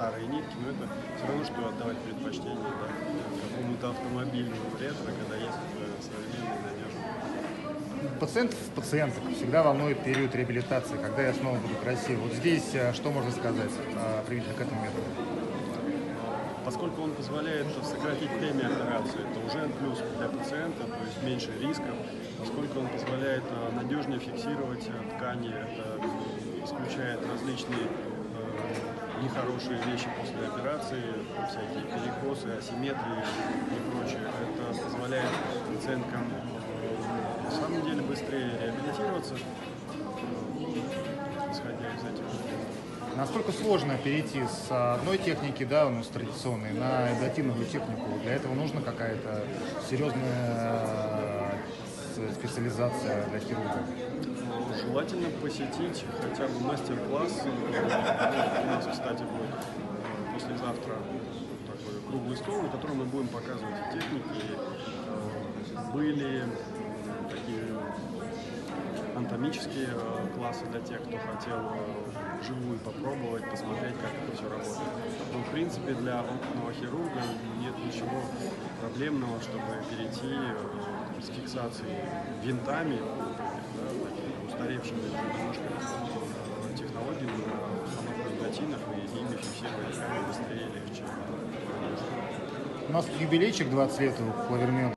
старые нитки, но это все равно, что отдавать предпочтение да, какому-то автомобильному ретро, когда есть уже современный, надежный. Пациентов, пациенток всегда волнует период реабилитации, когда я снова буду красив. Вот здесь э, что можно сказать э, применительно к этому методу? Поскольку он позволяет сократить время операции, это уже плюс для пациента, то есть меньше рисков, поскольку он позволяет э, надежнее фиксировать э, ткани, это исключает различные э, нехорошие вещи после операции, всякие перекосы, асимметрии и прочее. Это позволяет пациенткам э, на самом деле быстрее реабилитироваться, э, исходя из этих Насколько сложно перейти с одной техники, да, ну, с традиционной, на адаптивную технику? Для этого нужна какая-то серьезная э, специализация для хирурга? Желательно посетить хотя бы мастер-класс. У нас, кстати, будет э, послезавтра такой круглый стол, на котором мы будем показывать техники. Э, были такие анатомические классы для тех, кто хотел вживую попробовать, посмотреть, как это все работает. Но, в принципе, для опытного хирурга нет ничего проблемного, чтобы перейти с фиксацией винтами, да, такими устаревшими немножко технологиями на самоплазматинах и ими фиксировать быстрее. У нас юбилейчик 20 лет у Клавермен.